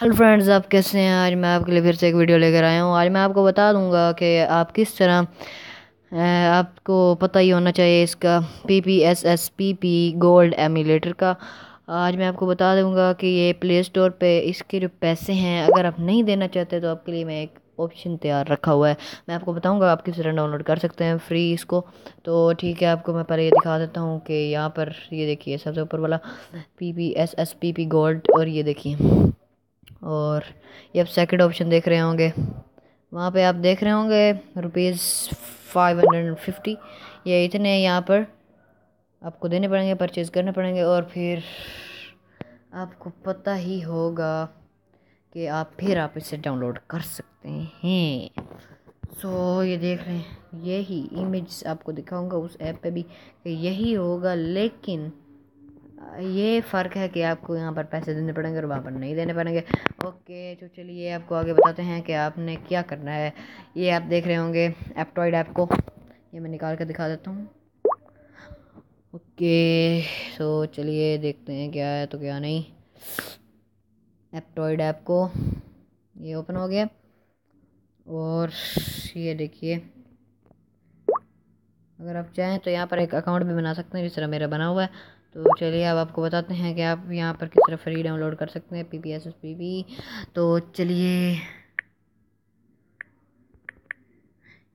Hello friends, आप कैसे हैं? आज मैं आपके लिए फिर से एक वीडियो लेकर आया हूँ। आज मैं आपको बता दूँगा कि आप किस तरह आपको पता ही होना चाहिए इसका P P S S P P gold emulator का। आज मैं आपको बता दूँगा कि ये प्ले स्टोर पे इसके जो पैसे हैं, अगर आप नहीं देना चाहते तो आपके लिए मैं एक ऑप्शन तैयार रखा हुआ है। मैं आपको बताऊँगा आप किस तरह डाउनलोड कर सकते हैं फ्री इसको। तो ठीक है, आपको मैं पहले ये दिखा देता हूँ कि यहाँ पर ये देखिए, सबसे ऊपर वाला P P S S P P gold और ये देखिए। और ये आप सेकंड ऑप्शन देख रहे होंगे। वहाँ पे आप देख रहे होंगे rupees five hundred and fifty ये इतने यहाँ पर आपको देने पड़ेंगे परचेज़ करने पड़ेंगे और फिर आपको पता ही होगा कि आप फिर आप इसे डाउनलोड कर सकते हैं। सो so, ये देख रहे हैं यही इमेज आपको दिखाऊँगा उस ऐप पे भी यही होगा लेकिन ये फ़र्क है कि आपको यहाँ पर पैसे देने पड़ेंगे और वहाँ पर नहीं देने पड़ेंगे। ओके तो चलिए आपको आगे बताते हैं कि आपने क्या करना है। ये आप देख रहे होंगे एप्टॉइड ऐप को। ये मैं निकाल कर दिखा देता हूँ। ओके तो चलिए देखते हैं क्या है तो क्या नहीं। एप्टॉइड ऐप को ये ओपन हो गया। और ये देखिए, अगर आप चाहें तो यहाँ पर एक अकाउंट भी बना सकते हैं जिस तरह मेरा बना हुआ है। तो चलिए अब आपको बताते हैं कि आप यहाँ पर किस तरह फ्री डाउनलोड कर सकते हैं P P S S P P तो चलिए,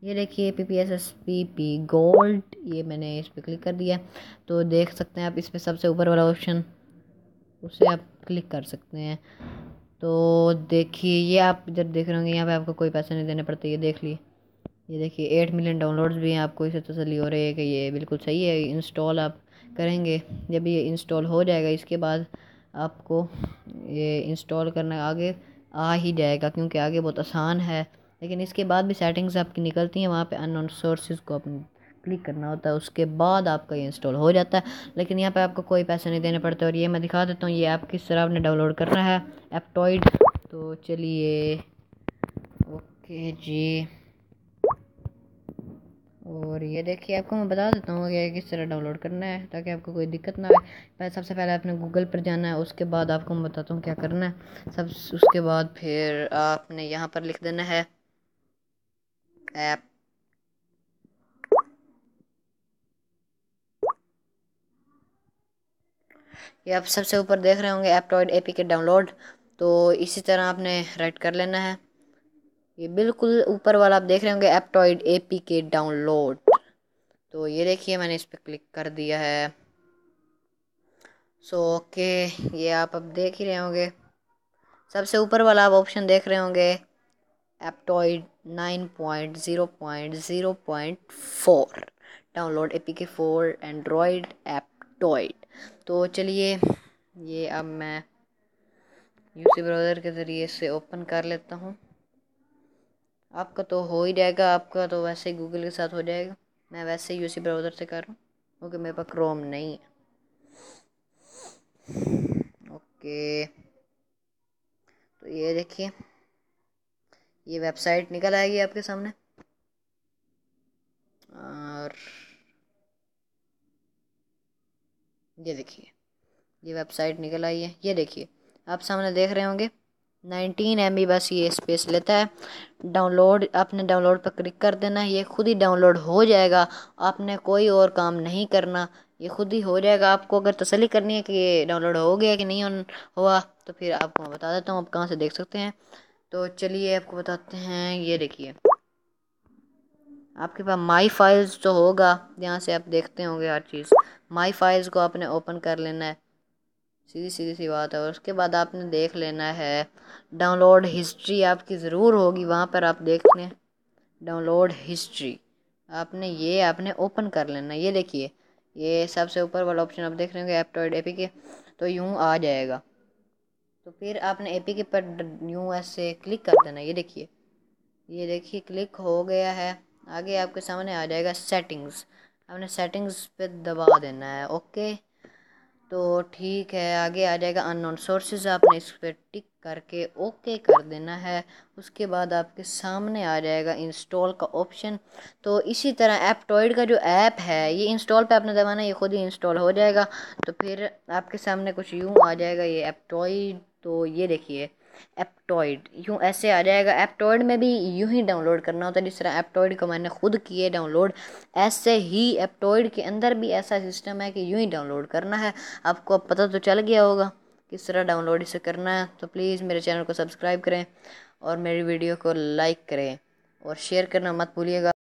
ये देखिए P P S S P P gold ये मैंने इस पर क्लिक कर दिया। तो देख सकते हैं आप इस पर सबसे ऊपर वाला ऑप्शन उसे आप क्लिक कर सकते हैं। तो देखिए, ये आप जब देख रहे होंगे, यहाँ पे आपको कोई पैसे नहीं देने पड़ते, ये देख लिए। ये देखिए एट मिलियन डाउनलोड्स भी हैं आपको इसे तसली हो रही है कि ये बिल्कुल सही है इंस्टॉल आप करेंगे। जब ये इंस्टॉल हो जाएगा, इसके बाद आपको ये इंस्टॉल करना आगे आ ही जाएगा, क्योंकि आगे बहुत आसान है। लेकिन इसके बाद भी सेटिंग्स आपकी निकलती हैं, वहाँ पे अननोन सोर्सेज को अपने क्लिक करना होता है, उसके बाद आपका ये इंस्टॉल हो जाता है। लेकिन यहाँ पे आपको कोई पैसे नहीं देने पड़ते, और ये मैं दिखा देता हूँ, ये ऐप किस तरह आपने डाउनलोड करना है एप्टॉइड तो चलिए ओके जी। और ये देखिए, आपको मैं बता देता हूँ कि किस तरह डाउनलोड करना है, ताकि आपको कोई दिक्कत ना आए। सबसे पहले आपने गूगल पर जाना है, उसके बाद आपको मैं बताता हूँ क्या करना है। सब, उसके बाद फिर आपने यहाँ पर लिख देना है ऐप। ये आप सबसे ऊपर देख रहे होंगे Aptoide A P K download तो इसी तरह आपने राइट कर लेना है। ये बिल्कुल ऊपर वाला आप देख रहे होंगे Aptoide A P K download तो ये देखिए मैंने इस पर क्लिक कर दिया है। सो so, ओके okay, ये आप अब देख ही रहे होंगे। सबसे ऊपर वाला आप ऑप्शन देख रहे होंगे Aptoide nine point zero point zero point four download A P K for Android Aptoide तो चलिए ये अब मैं यूसी ब्राउज़र के ज़रिए से ओपन कर लेता हूँ। आपका तो हो ही जाएगा, आपका तो वैसे ही गूगल के साथ हो जाएगा। मैं वैसे ही यूसी ब्राउज़र से कर रहा हूँ, क्योंकि मेरे पास क्रोम नहीं है। ओके तो ये देखिए, ये वेबसाइट निकल आएगी आपके सामने। और ये देखिए, ये वेबसाइट निकल आई है। ये देखिए, आप सामने देख रहे होंगे नाइनटीन एम बस ये स्पेस लेता है। डाउनलोड आपने डाउनलोड पर क्लिक कर देना ये खुद ही डाउनलोड हो जाएगा। आपने कोई और काम नहीं करना। ये खुद ही हो जाएगा। आपको अगर तसली करनी है कि ये डाउनलोड हो गया कि नहीं हुआ तो फिर आपको मैं बता देता हूँ। आप कहाँ से देख सकते हैं। तो चलिए आपको बताते हैं। ये देखिए। आपके पास माई फाइल्स तो होगा। यहाँ से आप देखते होंगे हर चीज़। माई फाइल्स को आपने ओपन कर लेना है। सीधी सीधी सी बात है और उसके बाद आपने देख लेना है। डाउनलोड हिस्ट्री आपकी ज़रूर होगी, वहाँ पर आप देख लें डाउनलोड हिस्ट्री। आपने ये, आपने ओपन कर लेना। ये देखिए, ये सबसे ऊपर वाला ऑप्शन आप देख रहे होंगे एप्टॉइड ए के तो यूँ आ जाएगा। तो फिर आपने ए पी के पर यूँ ऐसे क्लिक कर देना। ये देखिए ये देखिए, क्लिक हो गया है। आगे आपके सामने आ जाएगा सेटिंग्स। आपने सेटिंग्स पे दबा देना है, ओके? तो ठीक है, आगे आ जाएगा अननोन सोर्सेज आपने इस पर टिक करके ओके कर देना है। उसके बाद आपके सामने आ जाएगा इंस्टॉल का ऑप्शन तो इसी तरह एप्टॉइड का जो ऐप है, ये इंस्टॉल पे आपने दबाना, ये खुद ही इंस्टॉल हो जाएगा। तो फिर आपके सामने कुछ यूँ आ जाएगा, ये एप्टॉइड तो ये देखिए एप्टॉइड। यूँ ऐसे आ जाएगा। एप्टॉइड में भी यूँ ही डाउनलोड करना होता है, जिस तरह एप्टॉइड को मैंने खुद किए डाउनलोड। ऐसे ही एप्टॉइड के अंदर भी ऐसा सिस्टम है कि यूँ ही डाउनलोड करना है। आपको अब पता तो चल गया होगा किस तरह डाउनलोड इसे करना है। तो प्लीज़ मेरे चैनल को सब्सक्राइब करें और मेरी वीडियो को लाइक करें और शेयर करना मत भूलिएगा।